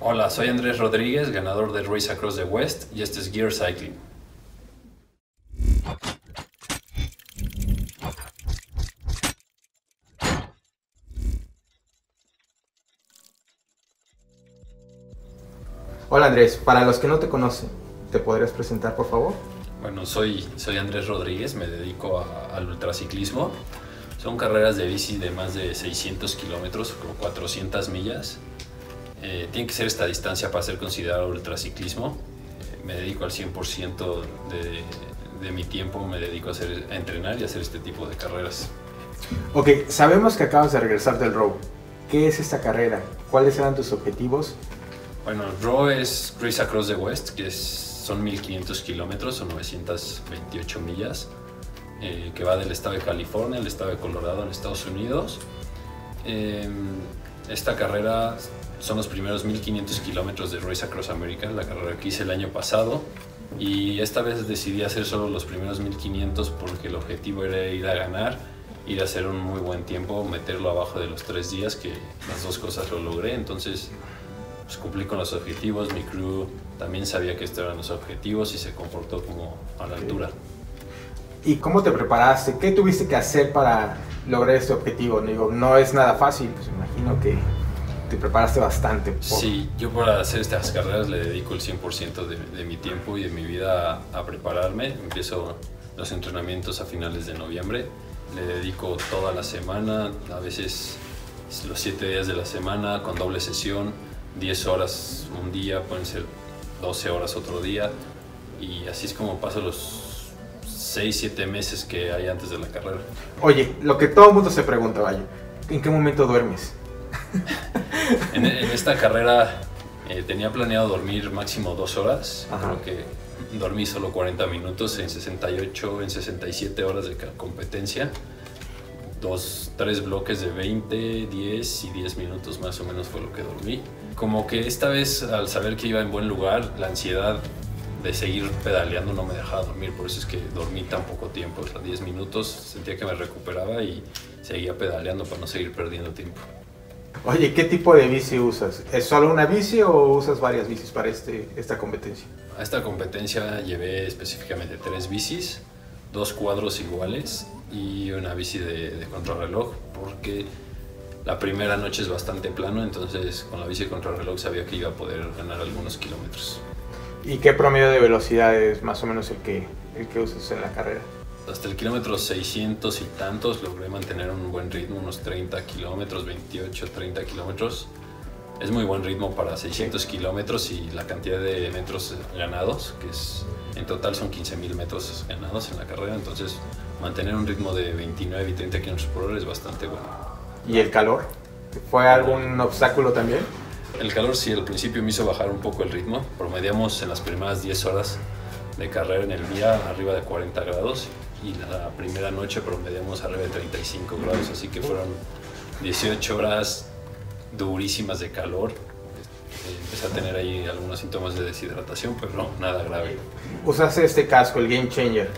Hola, soy Andrés Rodríguez, ganador de Race Across the West y este es Gear Cycling. Hola Andrés, para los que no te conocen, ¿te podrías presentar por favor? Bueno, soy, soy Andrés Rodríguez, me dedico a- al ultraciclismo. Son carreras de bici de más de 600 kilómetros o 400 millas. Eh, tiene que ser esta distancia para ser considerado ultraciclismo. Eh, me dedico al 100% de, de mi tiempo, me dedico a, hacer, a entrenar y a hacer este tipo de carreras. Ok, sabemos que acabas de regresar del Row. ¿Qué es esta carrera? ¿Cuáles eran tus objetivos? Bueno, RAW es Race Across the West, que es- son 1500 kilómetros o 928 millas, eh, que va del estado de California al estado de Colorado en Estados Unidos. Eh, esta carrera son los primeros 1500 kilómetros de Race Across America, la carrera que hice el año pasado. Y esta vez decidí hacer solo los primeros 1500 porque el objetivo era ir a ganar, ir a hacer un muy buen tiempo, meterlo abajo de los tres días, que las dos cosas lo logré. Entonces pues, cumplí con los objetivos, mi crew también sabía que estos eran los objetivos y se comportó como a la altura. ¿Y cómo te preparaste? ¿Qué tuviste que hacer para lograr este objetivo? Digo, no es nada fácil, pues imagino que te preparaste bastante. por- Sí, yo para hacer estas carreras le dedico el 100% de, de mi tiempo y de mi vida a, a prepararme. Empiezo los entrenamientos a finales de noviembre. Le dedico toda la semana, a veces los 7 días de la semana con doble sesión, 10 horas un día, pueden ser 12 horas otro día. Y así es como paso los 6, 7 meses que hay antes de la carrera. Oye, lo que todo el mundo se pregunta, vaya, ¿en qué momento duermes? En, en esta carrera eh, tenía planeado dormir máximo dos horas. Ajá. Creo que dormí solo 40 minutos en 68, en 67 horas de competencia. Dos, tres bloques de 20, 10 y 10 minutos más o menos fue lo que dormí. Como que esta vez, al saber que iba en buen lugar, la ansiedad de seguir pedaleando no me dejaba dormir. Por eso es que dormí tan poco tiempo. O sea, 10 minutos sentía que me recuperaba y seguía pedaleando para no seguir perdiendo tiempo. Oye, ¿qué tipo de bici usas? ¿Es solo una bici o usas varias bicis para este, esta competencia? A esta competencia llevé específicamente tres bicis, dos cuadros iguales y una bici de, de contrarreloj porque la primera noche es bastante plano, entonces con la bici de contrarreloj sabía que iba a poder ganar algunos kilómetros. ¿Y qué promedio de velocidad es más o menos el que, el que usas en la carrera? Hasta el kilómetro 600 y tantos logré mantener un buen ritmo, unos 30 kilómetros, 28, 30 kilómetros. Es muy buen ritmo para 600 kilómetros y la cantidad de metros ganados, que es en total son 15.000 metros ganados en la carrera, entonces mantener un ritmo de 29 y 30 kilómetros por hora es bastante bueno. ¿Y el calor? ¿Fue algún obstáculo también? El calor sí al principio me hizo bajar un poco el ritmo, promediamos en las primeras 10 horas de carrera en el día arriba de 40 grados y la primera noche promediamos arriba de 35 grados, así que fueron 18 horas durísimas de calor. Eh, Empecé a tener ahí algunos síntomas de deshidratación, pero no, nada grave. Usaste este casco, el Game Changer.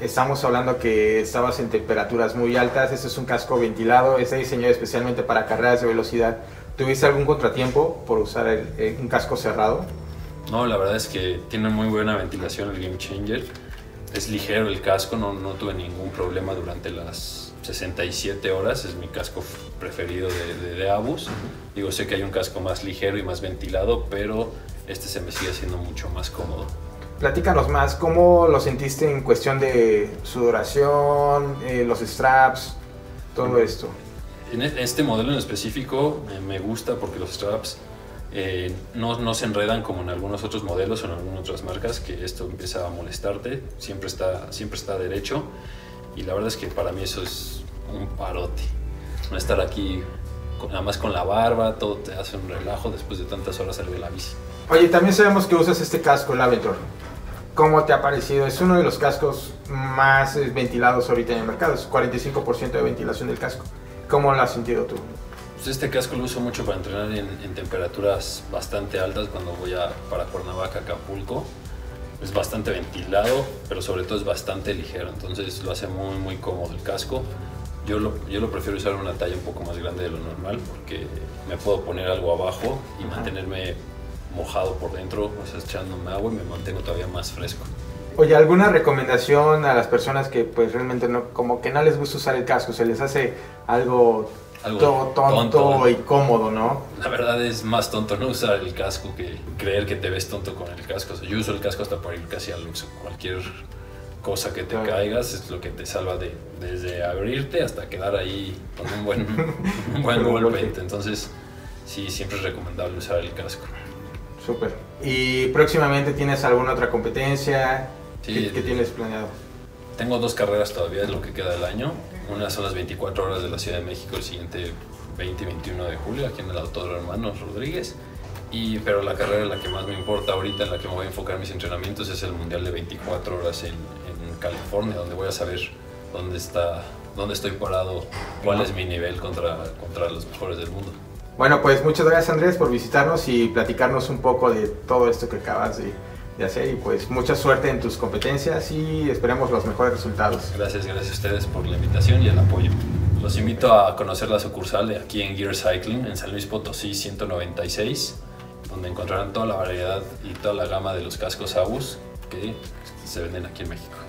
Estamos hablando que estabas en temperaturas muy altas. Este es un casco ventilado, está diseñado especialmente para carreras de velocidad. ¿Tuviste algún contratiempo por usar el- el- un casco cerrado? No, la verdad es que tiene muy buena ventilación el Game Changer. Es ligero el casco, no, no tuve ningún problema durante las 67 horas. Es mi casco preferido de, de, de Abus. Digo, sé que hay un casco más ligero y más ventilado, pero este se me sigue haciendo mucho más cómodo. Platícanos más, ¿cómo lo sentiste en cuestión de sudoración, eh, los straps, todo esto? En e- este modelo en específico eh, me gusta porque los straps eh, no, no se enredan como en algunos otros modelos o en algunas otras marcas, que esto empieza a molestarte, siempre está, siempre está derecho. Y la verdad es que para mí eso es un parote. No estar aquí nada más con la barba, todo te hace un relajo después de tantas horas arriba de la bici. Oye, también sabemos que usas este casco, el Aventor. ¿Cómo te ha parecido? Es uno de los cascos más eh, ventilados ahorita en el mercado, es 45% de ventilación del casco. ¿Cómo lo has sentido tú? Este casco lo uso mucho para entrenar en, en temperaturas bastante altas cuando voy a, para Cuernavaca, Acapulco. Es bastante ventilado, pero sobre todo es bastante ligero, entonces lo hace muy muy cómodo el casco. Yo lo, yo lo prefiero usar una talla un poco más grande de lo normal porque me puedo poner algo abajo y mantenerme mojado por dentro, o sea, echándome agua y me mantengo todavía más fresco. Oye, ¿alguna recomendación a las personas que pues realmente no, como que no les gusta usar el casco? Se les hace algo, Algo to- tonto, tonto. y cómodo, ¿no? La verdad es más tonto no usar el casco que creer que te ves tonto con el casco. O sea, yo uso el casco hasta para ir casi al uso. Cualquier cosa que te Claro. caigas es lo que te salva de desde abrirte hasta quedar ahí con un buen, un buen golpe. Entonces, sí, siempre es recomendable usar el casco. Súper. ¿Y próximamente tienes alguna otra competencia? Sí, ¿Qué, qué tienes planeado? Tengo dos carreras todavía, es lo que queda del año. Una son las 24 horas de la Ciudad de México, el siguiente 20 y 21 de julio, aquí en el Autódromo Hermanos Rodríguez. Y, pero la carrera en la que más me importa ahorita, en la que me voy a enfocar mis entrenamientos, es el Mundial de 24 horas en, en California, donde voy a saber dónde, está, dónde estoy parado, cuál es mi nivel contra, contra los mejores del mundo. Bueno, pues muchas gracias Andrés por visitarnos y platicarnos un poco de todo esto que acabas de, de hacer y pues mucha suerte en tus competencias y esperemos los mejores resultados. Gracias, gracias a ustedes por la invitación y el apoyo. Los invito a conocer la sucursal de aquí en Gear Cycling en San Luis Potosí 196, donde encontrarán toda la variedad y toda la gama de los cascos AUS que se venden aquí en México.